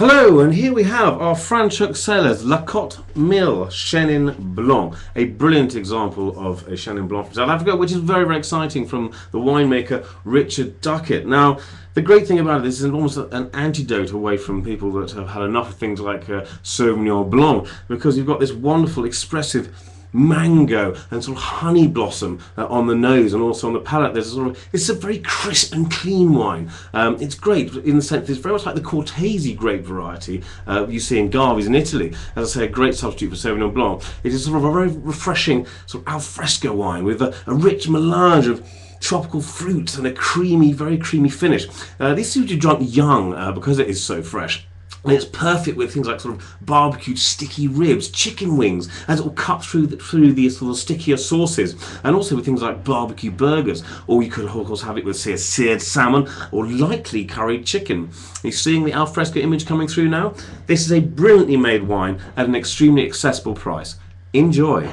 Hello, and here we have our Franschhoek Cellars La Cotte Mill Chenin Blanc, a brilliant example of a Chenin Blanc from South Africa, which is very, very exciting from the winemaker Richard Duckitt. Now, the great thing about it is it's almost an antidote away from people that have had enough of things like uh, Sauvignon Blanc, because you've got this wonderful, expressive mango and sort of honey blossom uh, on the nose and also on the palate. There's a sort of it's a very crisp and clean wine. Um, it's great in the sense it's very much like the Cortese grape variety uh, you see in Gavis in Italy. As I say, a great substitute for Sauvignon Blanc. It is sort of a very refreshing sort of alfresco wine with a, a rich melange of tropical fruits and a creamy, very creamy finish. Uh, this is to be drunk young uh, because it is so fresh. And it's perfect with things like sort of barbecued sticky ribs, chicken wings, as it will cut through the, through these sort of stickier sauces, and also with things like barbecue burgers. Or you could of course have it with say a seared salmon or lightly curried chicken. Are you seeing the alfresco image coming through now? This is a brilliantly made wine at an extremely accessible price. Enjoy.